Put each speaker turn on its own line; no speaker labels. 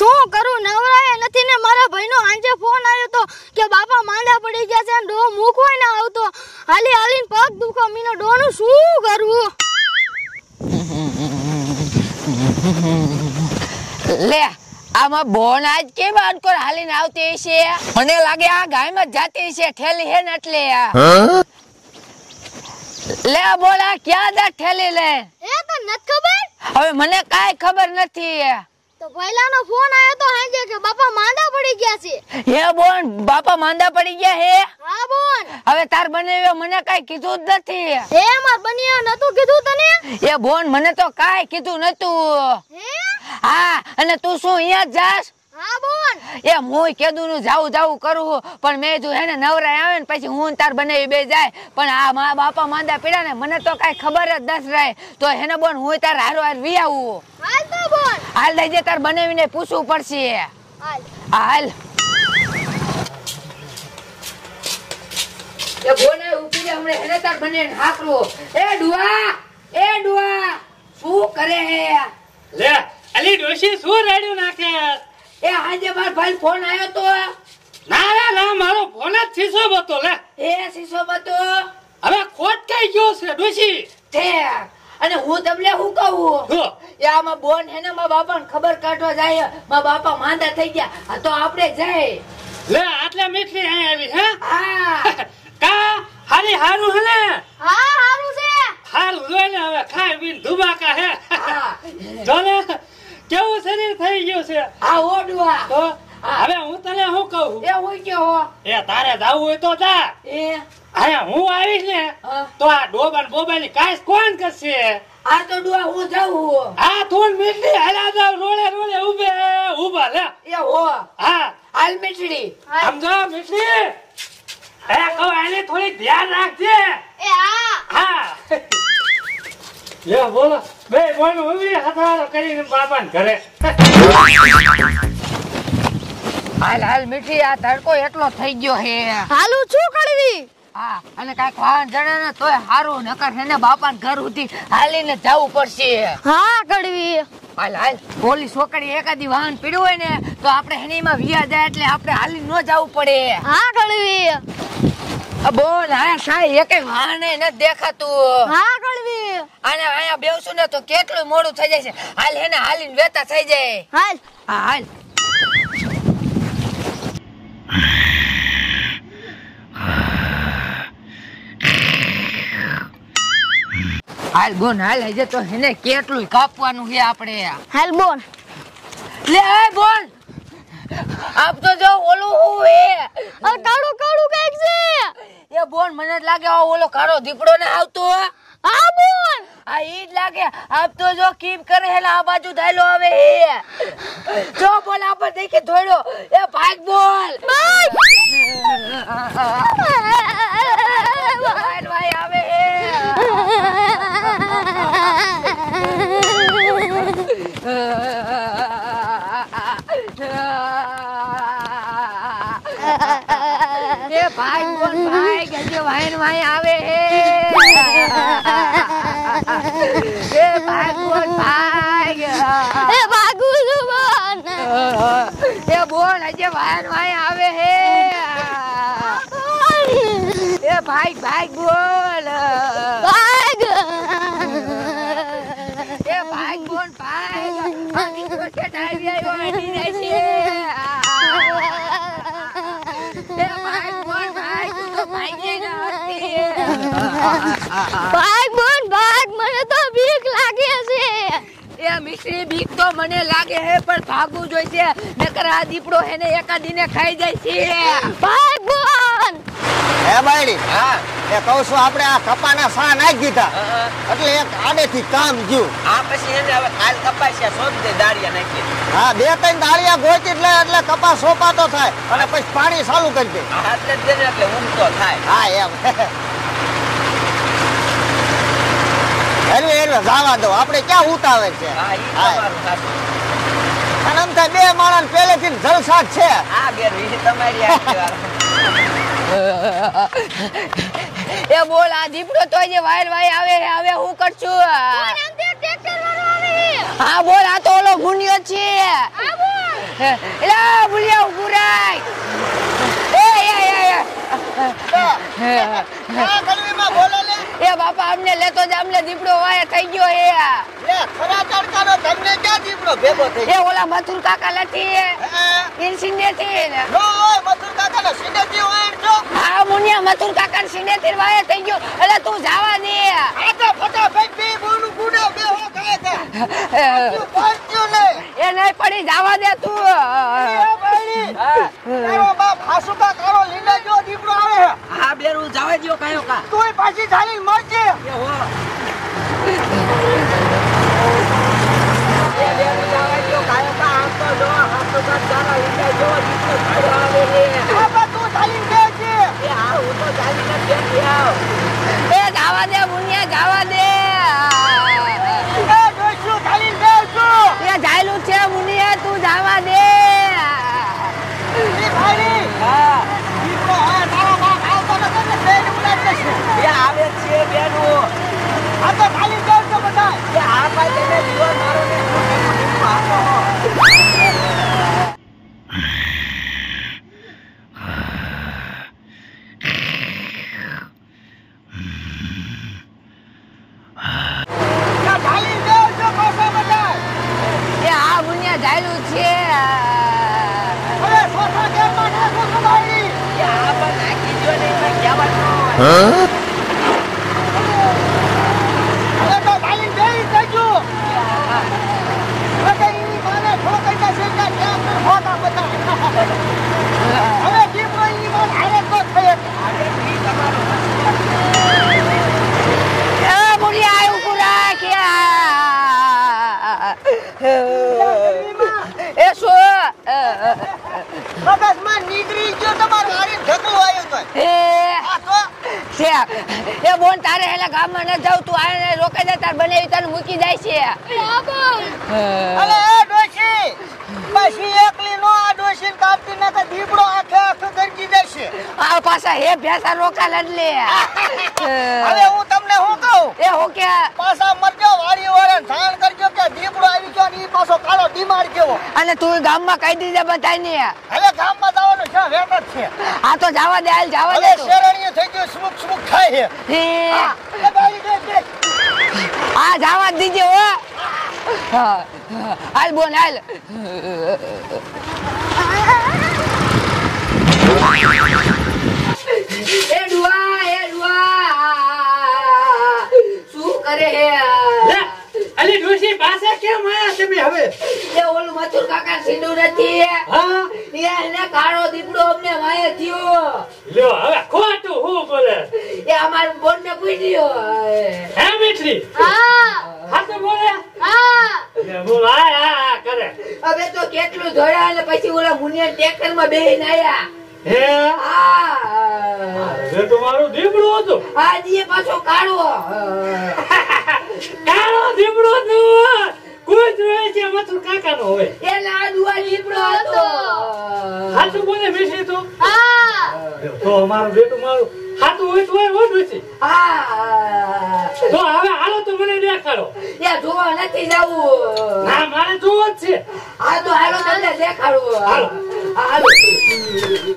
શું કરું? નવરાય નથી ને મારા ભાઈનો આંજે ફોન આવ્યો તો કે બાપા માંદા પડી ગયા છે ને ડો મૂકવાય ના આવતો. હાલી હાલીને પગ દુખો મીનો ડોનું શું કરવું?
લે આમાં બોન આજ કેમ અનકોર હાલીને આવતી છે મને લાગે આ ગાયમાં જાતી છે ઠેલી હે ને એટલે. લે બોલા ક્યાં દા ઠેલી લે?
એ તો નથી ખબર?
હવે મને કાઈ ખબર નથી.
તો પહેલાનો ફોન આવ્યો તો હાંજે કે બાપા માંદા પડી ગયા છે.
હે બોન બાપા માંદા પડી ગયા હે?
હા બોન.
હવે તાર બનાવ્યો મને કાઈ કીધું જ નથી.
હે માર બનિયા નતું કીધું તને?
એ બોન મને તો કાઈ કીધું નતું.
હે?
હા અને તું શું અહીંયા જાસ
હા બોન.
એ હું કેદું નું જાવું જાવું કરું પણ મેં જો હેને નવરાય આવે ને પછી હું તાર બનાવી બે જાય. પણ આ મા બાપા માંદા પીડા ને મને તો કાઈ ખબર જ દસ રહે તો હેને બોન હું તાર હારો હાર વી આવું.
હાલ
લઈ જે તાર બનાવીને પૂછવું પડશે.
હાલ.
હાલ. એ બોને ઉપી રે હમણે હેને તાર બને હાકરો. એ ડુઆ એ ડુઆ શું કરે હે?
લે અલી ડોશી શું રેડ્યું નાખે?
એ આજે માર ભાઈ ફોન આવ્યો તો.
ના રે ના મારો ફોન જ શીશો બતો લે.
એ શીશો બતો
હવે ખોટ કઈ ગયો છે ડોશી?
તે અને હું તમને શું કહું? એ આમાં બોન હે ને મારા બાપાને ખબર કાઢવા જાય. મારા બાપા માંદા થઈ ગયા. આ તો આપણે જાય
લે આટલે મીઠી અહીં આવી હે?
હા.
કા? હારી હારું હે ને?
હા હારું છે.
હારું જોઈને હવે ખાઈ પીને ધુમાકા હે.
હા.
કેવું શરીર થઈ ગયું છે?
આ ઓડવા.
તો હવે હું તને શું કહું?
એ હું કે હો
એ તારે જાવું હોય તો જા.
એ?
અહીંયા હું આવીશ ને તો આ ડોબા ને બોબા ની કાંઈ કોણ કરશે?
આ તો ડોબા હું જાઉં
આ તું મીઠી હાલા જાવ રોડે રોડે ઉભે ઊભા લે.
એ હો.
હા.
હાલ મીઠડી.
સમજો મીઠડી? એ કહો એને થોડી ધ્યાન રાખજે.
એ હા
હા. લે બોલો. બે બોલ ઊભી હથવારો કરીને બાપા ઘરે.
હાલ હાલ મીઠી આ તડકો એટલો થઈ ગયો હે.
હાલું શું કરવી?
હા અને કાંઈક વાહન જણે ને તોય હારું નકર હેને બાપા ઘર સુધી હાલીને જવું પડશે.
હા કડવી.
હાલ હાલ પોલીસ છોકરી એકાદી વાહન પીડ્યું હોય ને તો આપણે હેનીમાં વિયા જાય એટલે આપણે હાલી ન જવું પડે.
હા કડવી.
બોલ હા સાહેબ એકે વાહન ન દેખાતું.
હા કડવી.
અને અહીંયા બેસું ને તો કેટલું મોડું થઈ જાય છે. હાલ એને હાલીને વેતા થઈ જાય.
હાલ.
હા હાલ. હાલ બોન હાલ હજે તો એને કેટલું કાપવાનું છે આપણે
હાલ બોન.
લે બોન આપ તો જો ઓલું હું
એ કાળું કાળું કંઈક છે.
એ બોન મને લાગે ઓલો કાળો દીપડો ને આવતો
હા. બોન.
આ ઈ જ લાગે. આપ તો જો કીમ કરે હેલા આ બાજુ ધાયલો આવે જો બોલ આપ દેખે ધોડો એ ભાગ બોલ. એ ભાઈ કોણ ભાઈ કે જે વાઈન વાઈ આવે હે? એ ભાઈ કોણ ભાઈ
એ ભાગુ સુબન બોન
એ બોલ આજે વાઈન વાઈ આવે હે? એ ભાઈ ભાઈ બોલ.
ભાગ
એ ભાઈ કોણ ભાઈ? આ કે ડાયરી આવ્યો આની જાય છે? ભાગ
બોન ભાગ મને તો બીક લાગે છે.
એ મિશ્રી બીક તો મને લાગે હે પણ ભાગવું જોઈશે. નકર આ દીપડો હેને એકાદીને ખાઈ જાય છે.
ભાગ બોન.
હે બાયડી હા એ કહું છું આપણે આ કપાના સા નાખી દીધા. એટલે એક આડેથી કામ ગયું.
આ પછી એને હવે કાલ કપાસ્યા શોધ દે દાળિયા નાખી
હા બે ત્રણ દાળિયા ગોચી એટલે એટલે કપા સોપાતો થાય. અને પછી પાણી ચાલુ કરી દે.
એટલે એટલે ઊંઘતો થાય.
હા એમ. હેલવે હેલવે જવા દો. આપણે ક્યાં ઉતાવે છે? થાય બે માણસ પહેલેથી જલસાટ છે.
તમારી
એ બોલ આ દીપડો તો જે વાયર વાય આવે હવે હું કરશું?
આમથી ટ્રેક્ટર વાળો આવે
હા બોલ આ તો ઓલો ગુણ્યો છે. એલા ભૂલ્યા ઉભું રાખ એ એ એ, એ.
બોલે લે.
એ બાપા અમને લેતો જ અમને દીપડો વાય થઈ ગયો આ.
લે ખરા તડકાનો તમને ક્યાં દીપડો ભેગો થઈ
એ ઓલા મથુર કાકા નથી
હે?
ઇન્સિને થી ને.
નો હોય મથુર કાકાનો સિનેજી હોય એમ છો.
હા મુનિયા મથુર કાકા સિને થી વાય થઈ ગયો. એટલે તું જાવા દે.
આટા ફટાફટ બે બોનું ગુડે બે હો ખાય છે.
એ,
તું ને
એ નહીં પડી જાવા દે તું.
એ ભાઈ તારો બાપ હાસુકા તારો લીંડા જો દીપડો
હા બેરું જાવે દ્યો કાયો કા.
તોય પાછી ઝાલીને મરજે
એ હો. એ બેરું જાવે દ્યો કાયો કા. આમ તો જો આમ તો કાંઈ તારા લીધા જો
Huh? છે
એ બોન
તારે હેલા ગામમાં ન જાવ તું આને રોકે દે તાર બને તને મૂકી જાય છે.
અલે એ ડોશી પછી એકલી નો આ ડોશી કાપતી ન તો દીપડો આખે આખો ગરકી જશે.
આ પાછા હે ભેસા રોકા લડલે.
હવે હું તમને હું કહું?
એ હો કે
પાછા મરજો વાળા ડીમાર
અને તું ગામમાં કહી દીધે બધાને
હવે ગામમાં જવાનું છે વેટ જ છે.
આ તો જવા દે હાલ જવા દે.
શેરણીએ થઈ ગયો સ્મુક સ્મુક
ખાય
હે.
આ જવા દીજે હો. હાલ બોન હાલ એ ડુઆ એ ડુઆ શું કરે? હે
અલી ડોશી પાસે કેમ આયા તમે હવે?
એ મથુર કાકા સિંધુ નથી.
હા?
એને કાળો દીપડો અમને વાય થયો.
લ્યો હવે ખોટું હું બોલે?
એ અમાર બોન ને પૂછ્યો
હે મીઠડી
હા.
હા તો બોલે.
હા.
લે, બોલ આ આ કરે.
હવે તો કેટલું જોયા અને પછી ઓલા મુનિયા ટેકરમાં બેહીને આયા.
હે?
આ
જે તો મારું દીપડું હતું.
આજે દીએ પાછો કાળો.
કાળો દીપડો તું કોઈ જ હોય છે મથુર કાકા નો હોય.
એ લાડુઆ લીપડો હતો.
હાથું બોલે બેસી તું.
હા.
તો અમારું બેટું મારું હાથું હોય તો હોય છે.
હા.
તો હવે હાલો તો મને દેખાડો.
એ જોવા નથી જવું.
ના મારે જોવો જ છે.
આ તો હાલો તમને દેખાડું.
હાલો.
હાલો.